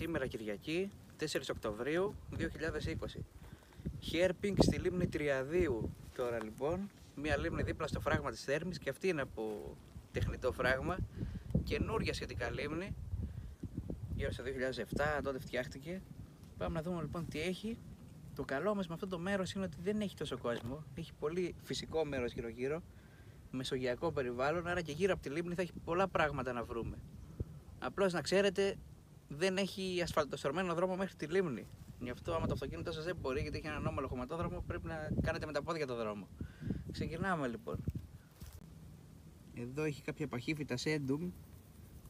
σήμερα Κυριακή 4 Οκτωβρίου 2020. Χέρπινγκ στη λίμνη Τριαδίου τώρα λοιπόν. Μια λίμνη δίπλα στο φράγμα της Θέρμης και αυτή είναι από τεχνητό φράγμα. Καινούρια σχετικά λίμνη. Γύρω στο 2007 τότε φτιάχτηκε. Πάμε να δούμε λοιπόν τι έχει. Το καλό μας με αυτό το μέρος είναι ότι δεν έχει τόσο κόσμο. Έχει πολύ φυσικό μέρος γύρω γύρω. Μεσογειακό περιβάλλον, άρα και γύρω από τη λίμνη θα έχει πολλά πράγματα να βρούμε. Απλώς να ξέρετε δεν έχει ασφαλτοστρωμένο δρόμο μέχρι τη λίμνη. Γι' αυτό, άμα το αυτοκίνητό σας δεν μπορεί, γιατί έχει ένα ανώμαλο χωματόδρομο, πρέπει να κάνετε με τα πόδια το δρόμο. Ξεκινάμε λοιπόν. Εδώ έχει κάποια παχύφυτα σέντουμ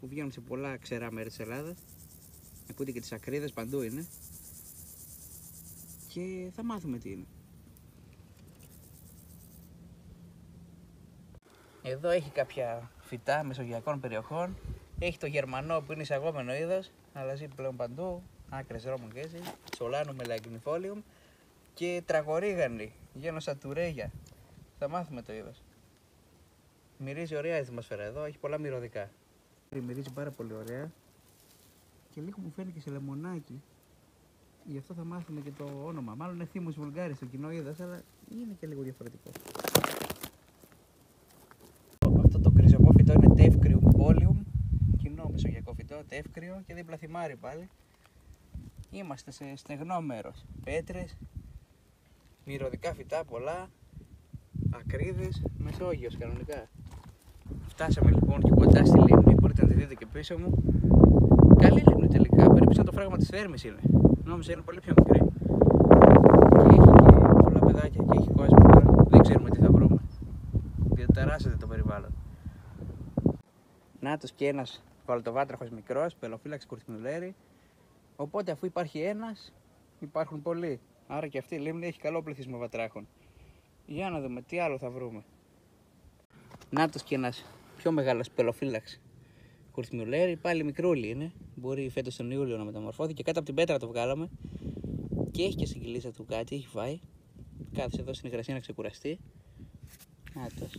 που βγαίνουν σε πολλά ξερά μέρη της Ελλάδας. Ακούτε και τις ακρίδες παντού είναι. Και θα μάθουμε τι είναι. Εδώ έχει κάποια φυτά μεσογειακών περιοχών. Έχει το γερμανό που είναι εισαγόμενο είδος, αλλά ζει πλέον παντού άκρες ρόμων και έτσι, σολάνου με λαγνιφόλιουμ και τραγορίγανη, γένος τουρέγια. Θα μάθουμε το είδος. Μυρίζει ωραία η ατμόσφαιρα εδώ, έχει πολλά μυρωδικά. Μυρίζει πάρα πολύ ωραία και λίγο μου φαίνεται και σε λεμονάκι. Γι' αυτό θα μάθουμε και το όνομα. Μάλλον είναι θύμους βουλγάρης στο κοινό είδος, αλλά είναι και λίγο διαφορετικό. Αυτό το κρυζοπό φυτό είναι τεύκριουμ πόλιουμ, κοινό μεσογειακό φυτό, τεύκριο και δίπλα θυμάρι πάλι. Είμαστε σε στεγνό μέρος. Πέτρες, μυρωδικά φυτά πολλά, ακρίδες, Μεσόγειος κανονικά. Φτάσαμε λοιπόν και κοντά στη λίμνη, μπορείτε να τη δείτε και πίσω μου. Καλή λίμνη τελικά, περίπου σαν το φράγμα της Θέρμης είναι. Νόμιζα είναι πολύ πιο μικρή. Και έχει και πολλά παιδάκια και έχει κόσμο τώρα. Δεν ξέρουμε τι θα βρούμε. Διαταράσσεται το περιβάλλον. Νάτος και ένας βαλτοβάτραχος μικρός, πελοφύλαξης κουρθινουλέρη. Οπότε αφού υπάρχει ένας, υπάρχουν πολλοί. Άρα και αυτή η λίμνη έχει καλό πληθυσμό βατράχων. Για να δούμε τι άλλο θα βρούμε. Νάτος και ένας πιο μεγάλος πελοφύλαξ κουρθμιουλέρι, πάλι μικρούλι είναι. Μπορεί φέτος τον Ιούλιο να μεταμορφώθηκε και κάτω από την πέτρα το βγάλαμε. Και έχει και στην κοιλίτσα του κάτι, έχει φάει. Κάθεσε εδώ στην υγρασία να ξεκουραστεί. Νάτος.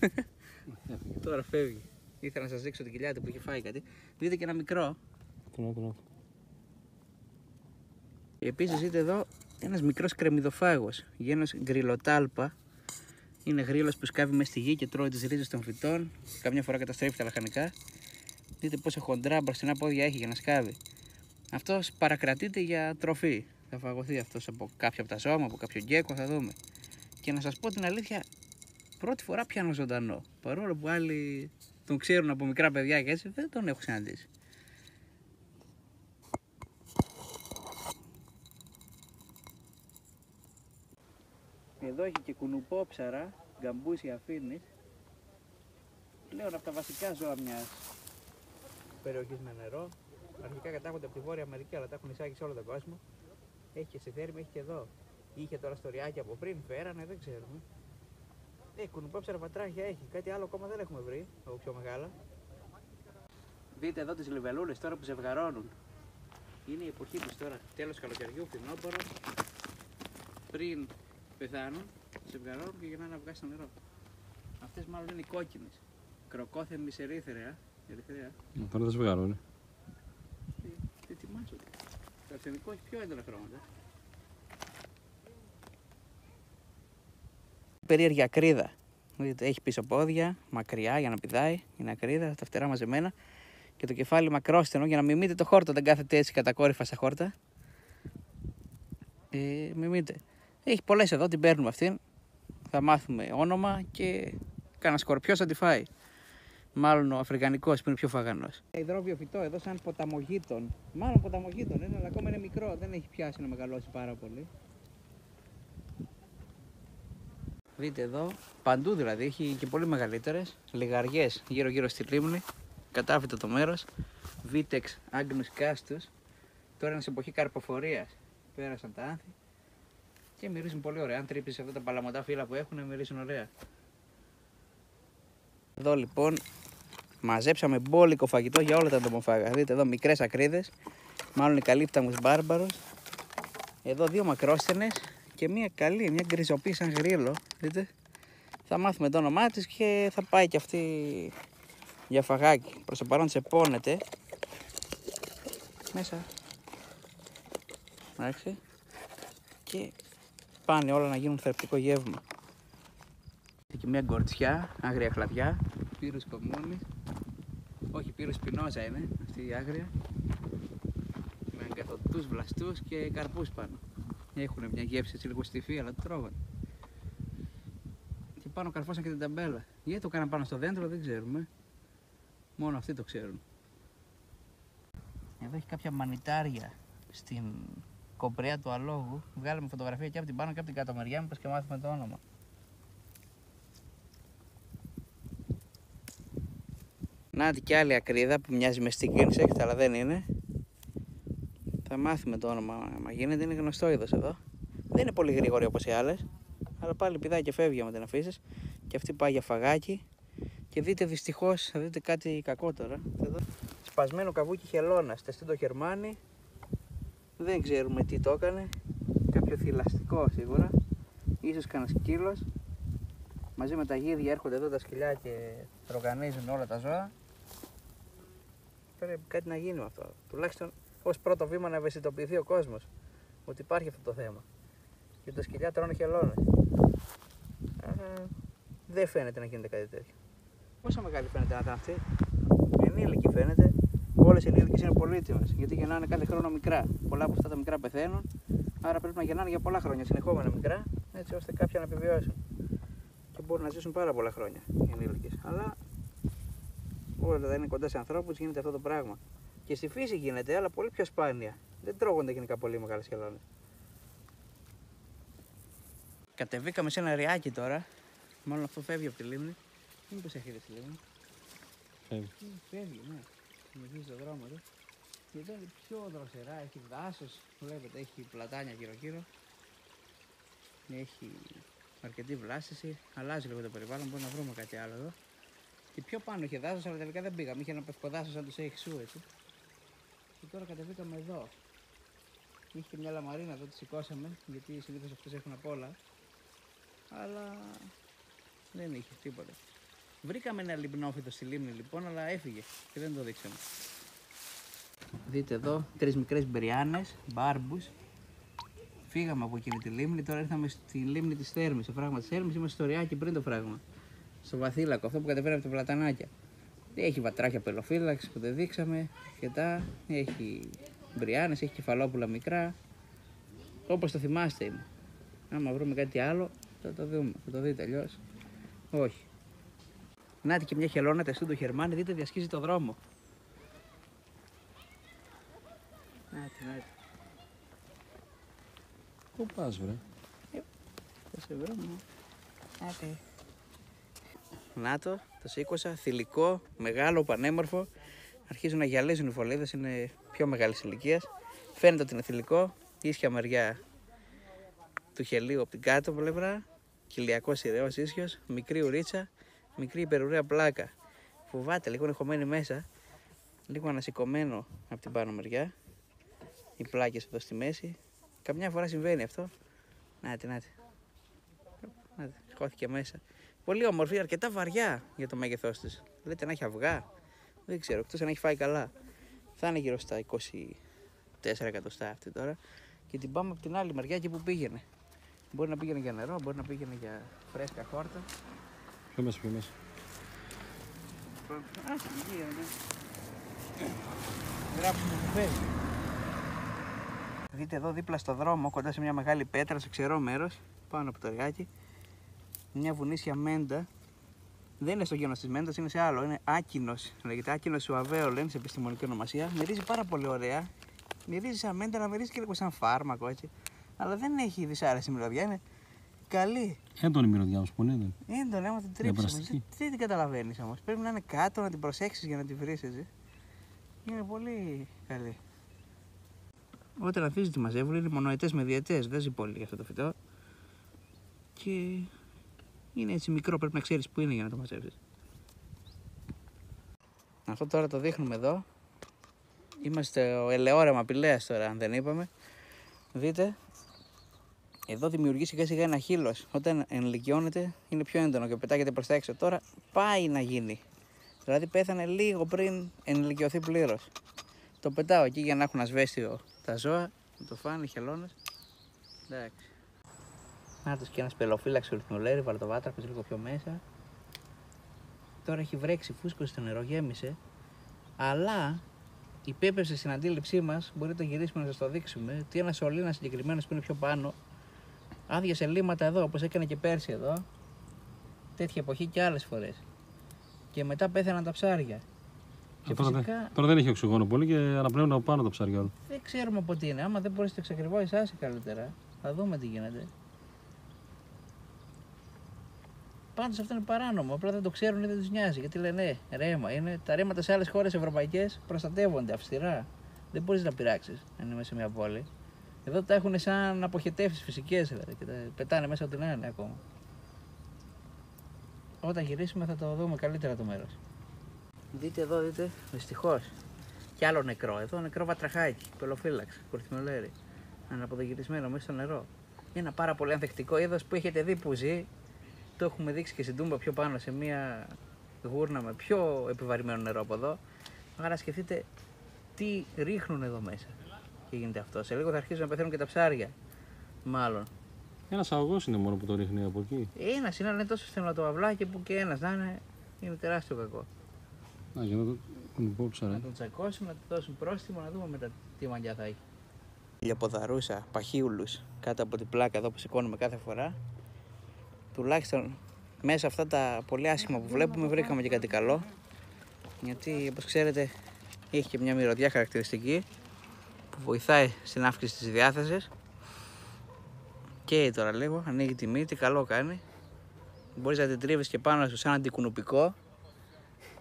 Τώρα φεύγει. Ήθελα να σας δείξω την κοιλιά του που έχει φάει κάτι. Δείτε και ένα μικρό. Επίσης δείτε εδώ ένας μικρός κρεμμυδοφάγος, γένος γκριλοτάλπα. Είναι γρίλος που σκάβει μέσα στη γη και τρώει τις ρίζες των φυτών. Καμιά φορά καταστρέφει τα λαχανικά. Δείτε πόσα χοντρά μπροστινά πόδια έχει για να σκάβει. Αυτός παρακρατείται για τροφή. Θα φαγωθεί αυτός από κάποια από τα ζώμα, από κάποιο γκέκο, θα δούμε. Και να σας πω την αλήθεια, πρώτη φορά πιάνω ζωντανό. Παρόλο που άλλοι τον ξέρουν από μικρά παιδιά και έτσι, δεν τον έχω συναντήσει. Εδώ έχει και κουνουπόψαρα, γκαμπούσι αφήνεις. Πλέον από τα βασικά ζώα μια περιοχής με νερό. Αρχικά κατάγονται από τη Βόρεια Αμερική, αλλά τα έχουν εισάγει σε όλο τον κόσμο. Έχει και στη Θέρμη, έχει και εδώ. Είχε τώρα στο ριάκι από πριν, φέρανε, δεν ξέρουμε. Ε, κουνουπόψαρα πατράχια έχει. Κάτι άλλο ακόμα δεν έχουμε βρει, από πιο μεγάλα. Δείτε εδώ τις λιβελούλες τώρα που ζευγαρώνουν. Είναι η εποχή τους τώρα, τέλος καλοκαιριού, φθινόπωρο. Πριν πεθάνουν, ζευγαρώνουν και γυρνάνε να βγάλουν στο νερό. Αυτές μάλλον είναι οι κόκκινες. Κροκόθεμις ερήθρεα. ερυθρέα. Τώρα δεν ζευγαρώνει. Τι, τι ετοιμάζονται. Το αρσενικό έχει πιο έντονα Περίεργη ακρίδα. Δείτε, έχει πίσω πόδια, μακριά για να πηδάει. Είναι ακρίδα, τα φτερά μαζεμένα. Και το κεφάλι μακρόστενο για να μιμείτε το χόρτο. Δεν κάθεται έτσι κατακόρυφα στα χόρτα. Ε, μιμείτε. Έχει πολλές εδώ, την παίρνουμε αυτήν. Θα μάθουμε όνομα και κανένα σκορπιός θα τη φάει. Μάλλον ο Αφρικανικός που είναι πιο φαγανός. Υδρόβιο φυτό εδώ σαν ποταμογείτον. Μάλλον ποταμογείτον είναι, αλλά ακόμα είναι μικρό. Δεν έχει πιάσει να μεγαλώσει πάρα πολύ. Δείτε εδώ, παντού δηλαδή, έχει και πολύ μεγαλύτερες. Λιγαριές γύρω γύρω στη λίμνη. Κατάφυτο το μέρος. Βίτεξ Άγνους Κάστους. Τώρα είναι σε εποχή καρποφορίας. Πέρασαν τα άνθη. Και μυρίζουν πολύ ωραία. Αν τρύπεις αυτά τα παλαμωτά φύλλα που έχουν, μυρίζουν ωραία. Εδώ λοιπόν μαζέψαμε μπόλικο φαγητό για όλα τα ντομοφάγα. Δείτε εδώ μικρές ακρίδες, μάλλον οι καλύπταμους μπάρμπαρος. Εδώ δύο μακρόστενες και μία καλή, μία γκριζοπή σαν γρίλο. Δείτε. Θα μάθουμε το όνομά της και θα πάει και αυτή για φαγάκι. Προς το παρόν τσεπώνεται. μέσα. Εντάξει. Και πάνε όλα να γίνουν θρεπτικό γεύμα. Και μια γκορτσιά, άγρια χλαδιά, πύρους κομμούνι. Όχι, πύρους πινόζα είναι αυτή η άγρια. Με εγκαθοτούς βλαστούς και καρπούς πάνω. Έχουν μια γεύση έτσι λίγο στιφή, αλλά το τρώγονται. Και πάνω καρφώσαν και την ταμπέλα. Γιατί το κάναν πάνω στο δέντρο δεν ξέρουμε. Μόνο αυτοί το ξέρουν. Εδώ έχει κάποια μανιτάρια στην κομπρέα του αλόγου. Βγάλαμε φωτογραφία και από την πάνω και από την κάτω μεριά, μήπως και μάθουμε το όνομα. Να και άλλη ακρίδα που μοιάζει με stick insect, αλλά δεν είναι. Θα μάθουμε το όνομα άμα γίνεται, είναι γνωστό είδος εδώ. Δεν είναι πολύ γρήγορη όπως οι άλλες, αλλά πάλι πηδάει και φεύγει άμα την αφήσεις. Και αυτή πάει για φαγάκι. Και δείτε δυστυχώς, θα δείτε κάτι κακό τώρα. Εδώ. Σπασμένο καβούκι χελώνας, τεστή το χερμάνι. Δεν ξέρουμε τι το έκανε. Κάποιο θηλαστικό σίγουρα. Ίσως κανένας σκύλος. Μαζί με τα γίδια έρχονται εδώ τα σκυλιά και τρογανίζουν όλα τα ζώα. Πρέπει κάτι να γίνει με αυτό. Τουλάχιστον ως πρώτο βήμα να ευαισθητοποιηθεί ο κόσμος ότι υπάρχει αυτό το θέμα. Και τα σκυλιά τρώνε χελώνες. δεν φαίνεται να γίνεται κάτι τέτοιο. Πόσο μεγάλη φαίνεται να ήταν αυτή. Ενήλικη φαίνεται. Όλες οι ενήλικες είναι πολύτιμες γιατί γεννάνε κάθε χρόνο μικρά. Πολλά από αυτά τα μικρά πεθαίνουν. Άρα πρέπει να γεννάνε για πολλά χρόνια συνεχόμενα μικρά έτσι ώστε κάποια να επιβιώσουν. Και μπορούν να ζήσουν πάρα πολλά χρόνια οι ενήλικες. Αλλά όλα είναι κοντά σε ανθρώπους γίνεται αυτό το πράγμα. Και στη φύση γίνεται, αλλά πολύ πιο σπάνια. Δεν τρώγονται γενικά πολύ μεγάλες χελώνε. Κατεβήκαμε σε ένα ριάκι τώρα. Μάλλον αυτό φεύγει από τη λίμνη. Μήπως έχει δει τη λίμνη; Φεύγει. Φεύγει, ναι. Συνεχίζει το δρόμο του. Και εδώ είναι πιο δροσερά, έχει δάσος. Βλέπετε, έχει πλατάνια γύρω-γύρω. Έχει αρκετή βλάστηση. Αλλάζει λίγο το περιβάλλον. Μπορούμε να βρούμε κάτι άλλο εδώ. Και πιο πάνω είχε δάσος, αλλά τελικά δεν πήγαμε. Είχε ένα πευκοδάσος σαν τους έχει σου έτσι. Και τώρα κατεβήκαμε εδώ. Είχε μια λαμαρίνα εδώ, τη σηκώσαμε, γιατί συνήθως αυτές έχουν απ' όλα. Αλλά δεν είχε τίποτα. Βρήκαμε ένα λιμνόφυτο στη λίμνη λοιπόν, αλλά έφυγε και δεν το δείξαμε. Δείτε εδώ τρεις μικρές μπριάνες, μπάρμπους. Φύγαμε από εκείνη τη λίμνη, τώρα ήρθαμε στη λίμνη της Θέρμης, στο φράγμα της Θέρμης. Είμαστε στο ριάκι πριν το φράγμα. Στο βαθύλακο, αυτό που κατεβαίνει από τα πλατανάκια. Έχει βατράχια πελοφύλαξης που δεν δείξαμε, σχετά. Έχει μπριάνες, έχει κεφαλόπουλα μικρά. Όπως το θυμάστε είναι. Άμα βρούμε κάτι άλλο, θα το δούμε, θα το δείτε αλλιώς. Όχι. Νάτι και μια χελώνα τεστού το χερμάνι, δείτε διασχίζει το δρόμο. Νάτι, νάτι. Πού πας βρε; Θα σε βρω, μου. Νάτι. Να το, το σήκωσα, θηλυκό, μεγάλο, πανέμορφο. Αρχίζουν να γυαλίζουν οι φωλίδες, είναι πιο μεγάλης ηλικίας. Φαίνεται ότι είναι θηλυκό, ίσια μεριά του χελίου από την κάτω πλευρά. Κυλιακό ηρέο ίσιος, μικρή ουρίτσα, μικρή υπερουραία πλάκα. Φοβάται, λίγο είναι χωμένη μέσα, λίγο ανασηκωμένο από την πάνω μεριά. Οι πλάκες εδώ στη μέση. Καμιά φορά συμβαίνει αυτό. Νάτι, νάτι. Νάτι, χώθηκε μέσα. Πολύ όμορφη, αρκετά βαριά για το μέγεθός της. Λέτε να έχει αυγά. Δεν ξέρω, εκτός αν έχει φάει καλά. Θα είναι γύρω στα 24 εκατοστά αυτή τώρα. Και την πάμε από την άλλη μεριά εκεί που πήγαινε. Μπορεί να πήγαινε για νερό, μπορεί να πήγαινε για φρέσκα χόρτα. Πιο μέσα, πιο μέσα. Α, πήγαινε. Γράψουμε που φεύγει. Δείτε εδώ δίπλα στο δρόμο, κοντά σε μια μεγάλη πέτρα, σε ξερό μέρος, πάνω από το ριάκι, μια βουνίσια μέντα. Δεν είναι στο γένος της μέντας, είναι σε άλλο. Είναι άκινο. Λέγεται άκινο σουαβέο, λένε σε επιστημονική ονομασία. Μυρίζει πάρα πολύ ωραία. Μυρίζει σαν μέντα, αλλά μυρίζει και λίγο σαν φάρμακο έτσι. Αλλά δεν έχει δυσάρεστη μυρωδιά, είναι καλή. Έντονη μυρωδιά όμως, πολύ έντονη. Έντονη, άμα την τρίψεις. Διαπραστική. Δεν, δεν την καταλαβαίνεις όμως. Πρέπει να είναι κάτω, να την προσέξεις για να την βρεις έτσι. Είναι πολύ καλή. Όταν αφήσεις τη μαζεύουν είναι μονοετές με διετέ. Δεν ζει πολύ για αυτό το φυτό. Και είναι έτσι μικρό, πρέπει να ξέρεις που είναι για να το μαζεύει. Αυτό τώρα το δείχνουμε εδώ. Είμαστε ο ελαιόρεμα πηλέας τώρα, αν δεν είπαμε. Δείτε, εδώ δημιουργεί σιγά σιγά ένα χείλος. Όταν ενηλικιώνεται είναι πιο έντονο και πετάγεται προς τα έξω. Τώρα πάει να γίνει. Δηλαδή πέθανε λίγο πριν ενηλικιωθεί πλήρως. Το πετάω εκεί για να έχουν ασβέστιο τα ζώα, να το φάνε, οι χελώνες. Εντάξει. Να τους και ένας πελοφύλαξ ορυθμολέρι, βάλε το βάτραχος λίγο πιο μέσα. Τώρα έχει βρέξει, φούσκωσε στο νερό, γέμισε. Αλλά υπέπεσε στην αντίληψή μας, μπορεί να το γυρίσουμε να σας το δείξουμε, ότι ένα σωλήνα συγκεκριμένος που είναι πιο πάνω, άδειασε λίμματα εδώ, όπως έκανε και πέρσι εδώ, τέτοια εποχή και άλλες φορές. Και μετά πέθαναν τα ψάρια. Και Α, τώρα, δεν- φυσικά τώρα δεν έχει οξυγόνο πολύ και αναπνέουν από πάνω τα ψάρια όλα. δεν ξέρουμε από τι είναι. Άμα δεν μπορείς να το εξακριβώσεις, άσε καλύτερα. Θα δούμε τι γίνεται. Πάντως αυτό είναι παράνομο. Απλά δεν το ξέρουν ή δεν τους νοιάζει. Γιατί λένε «Ε, ρέμα. Είναι, τα ρέματα σε άλλες χώρες ευρωπαϊκές προστατεύονται αυστηρά. Δεν μπορείς να πειράξεις αν είναι μέσα σε μια πόλη. Εδώ τα έχουν σαν αποχετεύσεις φυσικές δηλαδή. Και τα πετάνε μέσα ό,τι να είναι ακόμα. Όταν γυρίσουμε θα το δούμε καλύτερα το μέρος. Δείτε εδώ, δείτε. Δυστυχώς. Κι άλλο νεκρό. Εδώ νεκρό βατραχάκι. Πελοφύλαξ. Κορθιμολέρι. Αναποδογυρισμένο μέσα στο νερό. Είναι ένα πάρα πολύ ανθεκτικό είδος που έχετε δει που ζει. Το έχουμε δείξει και στην Τούμπα πιο πάνω σε μια γούρνα με πιο επιβαρημένο νερό από εδώ. Άρα σκεφτείτε τι ρίχνουν εδώ μέσα. Και γίνεται αυτό. Σε λίγο θα αρχίσουν να πεθαίνουν και τα ψάρια. Μάλλον. Ένας αγωγός είναι μόνο που το ρίχνει από εκεί. Ένας είναι, αλλά είναι τόσο στενό το αυλάκι που και ένας να είναι, είναι τεράστιο κακό. Να, και εδώ το κουνουπό ψαρά. Να τον τσακώσουν, να του δώσουν πρόστιμο, να δούμε μετά τι μαγιά θα έχει. Λιαποδαρούσα, παχύουλους κάτω από την πλάκα εδώ που σηκώνουμε κάθε φορά. Τουλάχιστον μέσα αυτά τα πολύ άσχημα που βλέπουμε βρήκαμε και κάτι καλό. Γιατί όπως ξέρετε έχει και μια μυρωδιά χαρακτηριστική που βοηθάει στην αύξηση της διάθεσης. Και τώρα λίγο, ανοίγει τη μύτη, καλό κάνει. Μπορείς να την τρίβεις και πάνω σου σαν αντικουνουπικό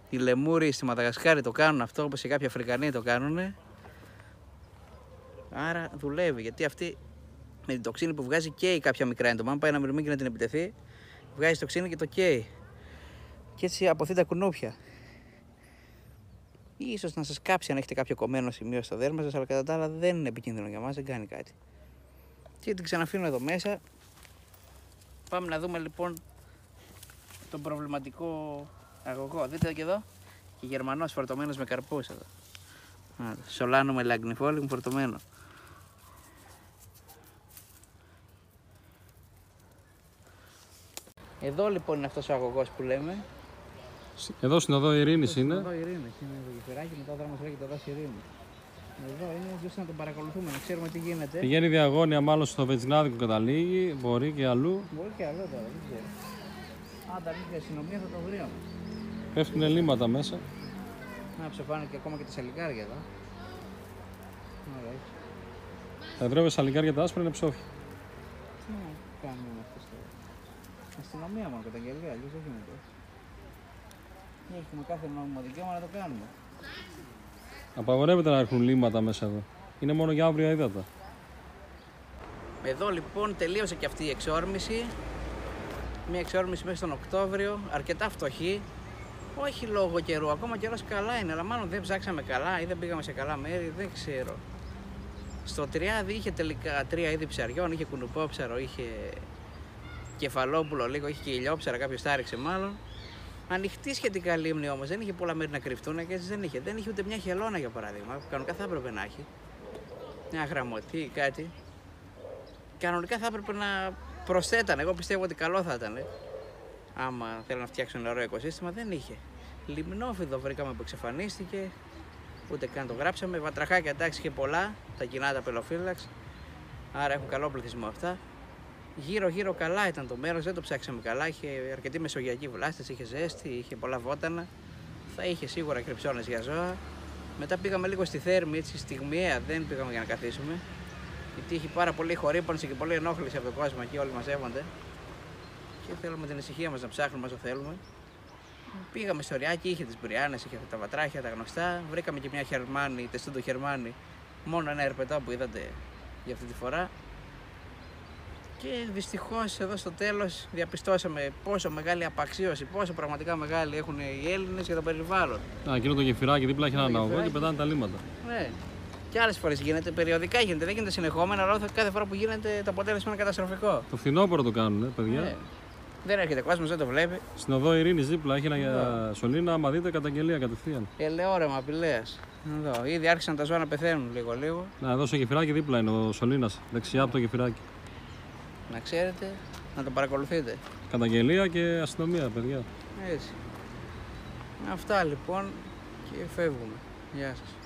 οι λεμούροι στη Μαδαγασκάρη το κάνουν αυτό, όπως και κάποιοι Αφρικανοί το κάνουν. Άρα δουλεύει, γιατί αυτή με την τοξίνη που βγάζει καίει κάποια μικρά έντομα. Αν πάει ένα μυρμήγκι να την επιτεθεί, βγάζει τοξίνη και το καίει. Και έτσι αποθεί τα κουνούπια. Ή ίσως να σας κάψει αν έχετε κάποιο κομμένο σημείο στο δέρμα σας, αλλά κατά τα άλλα δεν είναι επικίνδυνο για μας, δεν κάνει κάτι. Και την ξαναφύνω εδώ μέσα. Πάμε να δούμε λοιπόν τον προβληματικό αγωγό. Δείτε και εδώ. Και Γερμανός φορτωμένος με καρπούς εδώ. Α, Σολάνο με λαγνιφόλι φορτωμένο. Εδώ λοιπόν είναι αυτός ο αγωγός που λέμε. Εδώ στην οδό Ειρήνης είναι. Εδώ Ειρήνης, είναι το γεφυράκι, μετά ο δρόμος λέγεται εδώ Ειρήνη. Εδώ είναι just να τον παρακολουθούμε, να ξέρουμε τι γίνεται. Πηγαίνει διαγώνια μάλλον στο Βετζινάδικο καταλήγει, μπορεί και αλλού. Μπορεί και άλλο τώρα, δεν ξέρω. Αν τα αρχίσει η αστυνομία θα το βρει όμως. Πέφτουν ελλείμματα μέσα. Να ψεφάνε και ακόμα και τα σαλικάρια εδώ. Ωραία. Τα δρόμια σαλικάρια τα άσπρα είναι ψόφια. Τι να κάνουμε με αυτό το. Αστυνομία μόνο καταγγελία, αλλιώς δεν γίνεται. Έχουμε κάθε νόμιμο δικαίωμα να το κάνουμε. Απαγορεύεται να έρχουν λίμματα μέσα εδώ. Είναι μόνο για αύριο ύδατα. Εδώ λοιπόν τελείωσε και αυτή η εξόρμηση. Μια εξόρμηση μέχρι τον Οκτώβριο, αρκετά φτωχή. Όχι λόγω καιρού, ακόμα καιρός καλά είναι, αλλά μάλλον δεν ψάξαμε καλά ή δεν πήγαμε σε καλά μέρη, δεν ξέρω. Στο τριάδι είχε τελικά τρία είδη ψαριών, είχε κουνουπόψαρο, είχε κεφαλόπουλο λίγο, είχε και ηλιόψαρα, κάποιος τα έριξε μάλλον. Ανοιχτή σχετικά λίμνη όμως, δεν είχε πολλά μέρη να κρυφτούν και έτσι δεν είχε. Δεν είχε ούτε μια χελώνα για παράδειγμα, που κανονικά θα έπρεπε να έχει. Μια γραμμωτή ή κάτι. Κανονικά θα έπρεπε να προσθέτανε. Εγώ πιστεύω ότι καλό θα ήταν. Άμα θέλουν να φτιάξουν ένα ωραίο οικοσύστημα, δεν είχε. Λιμνόφιδο βρήκαμε που εξαφανίστηκε. Ούτε καν το γράψαμε. Βατραχάκια εντάξει είχε πολλά. Τα κοινά τα πελοφύλαξ. Άρα έχουν καλό πληθυσμό αυτά. Γύρω-γύρω καλά ήταν το μέρος, δεν το ψάξαμε καλά. Είχε αρκετή μεσογειακή βλάστηση, είχε ζέστη, είχε πολλά βότανα. Θα είχε σίγουρα κρυψώνες για ζώα. Μετά πήγαμε λίγο στη Θέρμη, έτσι στιγμιαία, δεν πήγαμε για να καθίσουμε. Γιατί έχει πάρα πολύ χορύπανση και πολύ ενόχληση από τον κόσμο εκεί, όλοι μαζεύονται. Και θέλουμε την ησυχία μας να ψάχνουμε όσο θέλουμε. Πήγαμε στο Ριάκι, είχε τις μπριάνε, είχε τα βατράχια, τα γνωστά. Βρήκαμε και μια χερμάνη, τεστούντο χερμάνη. Μόνο ένα ερπετό που είδατε για αυτή τη φορά. Και δυστυχώς εδώ στο τέλος διαπιστώσαμε πόσο μεγάλη απαξίωση, πόσο πραγματικά μεγάλη έχουν οι Έλληνες για το περιβάλλον. Α, εκείνο το γεφυράκι δίπλα έχει ένα αναγωγό και πετάνε τα λίμματα. Ναι. Και άλλες φορές γίνεται, περιοδικά γίνεται, δεν γίνεται συνεχόμενα, αλλά κάθε φορά που γίνεται το αποτέλεσμα είναι καταστροφικό. Το φθινόπωρο το κάνουν, παιδιά. Ναι. Δεν έρχεται κόσμος, δεν το βλέπει. Στην οδό Ειρήνης δίπλα έχει ένα ναι. σωλήνα. Άμα δείτε, καταγγελία κατευθείαν. Ελαιόρεμα, απειλέα. Εδώ. Ήδη άρχισαν τα ζώα να πεθαίνουν λίγο-λίγο. Να, εδώ στο γεφυράκι δίπλα είναι ο σωλήνας, δεξιά από το γεφυράκι να ξέρετε, να το παρακολουθείτε. Καταγγελία και αστυνομία, παιδιά. Έτσι. Αυτά λοιπόν και φεύγουμε. Γεια σας.